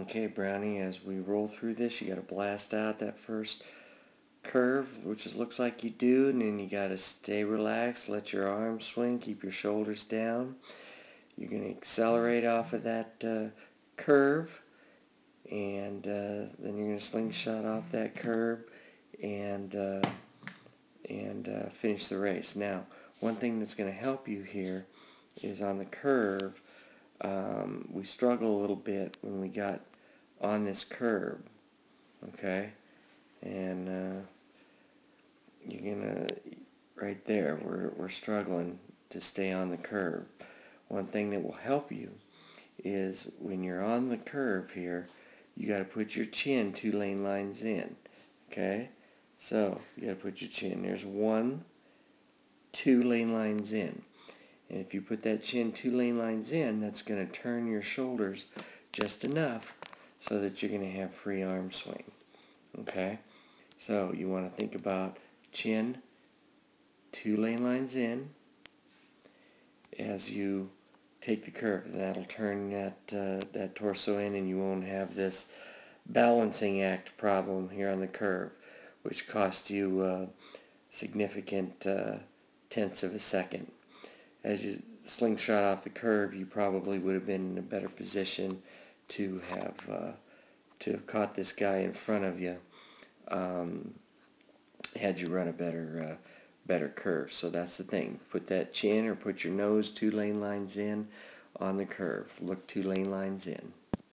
Okay, Brownie, as we roll through this, you got to blast out that first curve, which looks like you do, and then you got to stay relaxed, let your arms swing, keep your shoulders down. You're going to accelerate off of that uh, curve, and uh, then you're going to slingshot off that curve and uh, and uh, finish the race. Now, one thing that's going to help you here is on the curve um, we struggle a little bit when we got on this curb okay? And uh, you're gonna right there we're, we're struggling to stay on the curb. one thing that will help you is when you're on the curve here you got to put your chin two lane lines in okay? So you got to put your chin there's one two lane lines in and if you put that chin two lane lines in, that's going to turn your shoulders just enough so that you're going to have free arm swing. Okay? So you want to think about chin, two lane lines in as you take the curve. That'll turn that, uh, that torso in and you won't have this balancing act problem here on the curve, which costs you uh, significant uh, tenths of a second as you slingshot off the curve, you probably would have been in a better position to have uh, to have caught this guy in front of you um, had you run a better uh, better curve. So that's the thing. Put that chin or put your nose two lane lines in on the curve. Look two lane lines in.